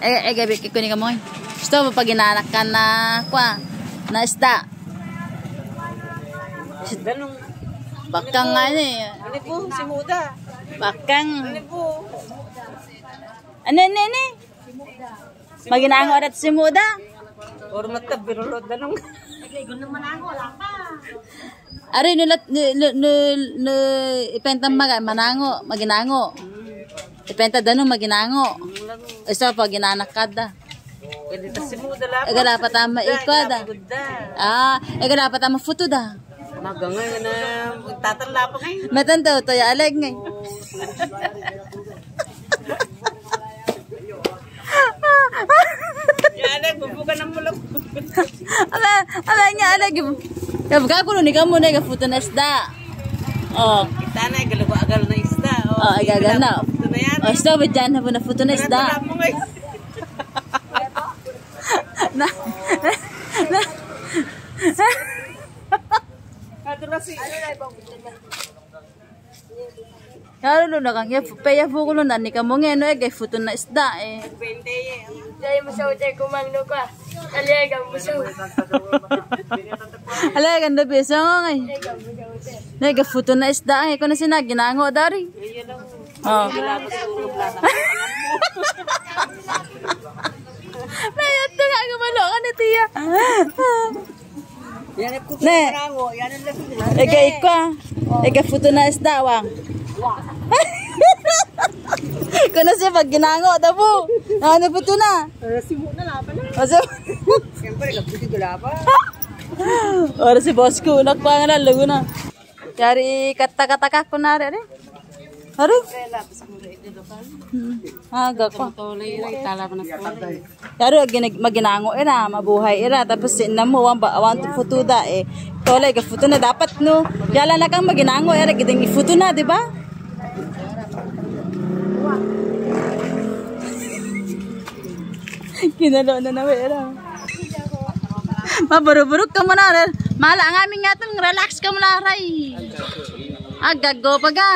Eh, eh, gabi kikunin ka mo. eh. Gusto mo pag inanak ka na, kwa, na isda. Ganun. Bakang nga ano eh. Ano po, si Muda. Bakang. Ano po? Ano, ano, ano? Maginango arat si Muda. Or mata, birulod na nung. Ari, nulat, nu, nu, nu, nu, ipenta maga, manango, maginango. Ipenta dano, maginango. Isa pa, ginanak ka da. Pwede ta si Muda lang. Ega dapat tama ikwa da. Ah, ega dapat tama foto da. Magangay na magtatala pa ngayon. Matanda to ya aleg ngay. Ay, bubuka ng mulok. Ala, ala nya aleg. Ya buka ko ni kamo na ga foto na isda. Oh, Kita na, galago-agal na isda. Oh, na. Ito na yan. Oh, sto bidyan na po na foto na isda. Na. na. Si... Karo lo na kang ya peya po ko na ni kamo ngeno eh ga foto na isda eh. 20 eh. Jay mo sa ujay kumangno ka. Aliyaga mo sa Ala ganda beso ngay. Na ga foto na isda eh ko na sina ginango dari. Ayun lang. Oh. Gilabas ko ng plata. Mayat na nga gumalo ka na tiya. Yan ay Ne. na rango. Yan ang labi. Ega ikwa. Ega foto na isda wang. Kuno siya pag ginango da po. Ano po to na? Si Muda laban na. O sa Siyempre, nagputi gulaba. Ora si boss ko unak pa nga lago na. Yari kata-kata ko na rin. Ari. Labas mo rin ito doon. Aga ko. Tuloy rin, tala mo na po. Yaro ginig maginango ira, mabuhay ira tapos sinna mo wan ba wan futu da eh. Tolay ka futu na dapat no. Yala na kang maginango ira giding futu na, di ba? Kinalo na na ira. Maburuk-buruk ka muna. Re. Mala kami ngatun nga itong relax ka mula ray. Agago pa ka.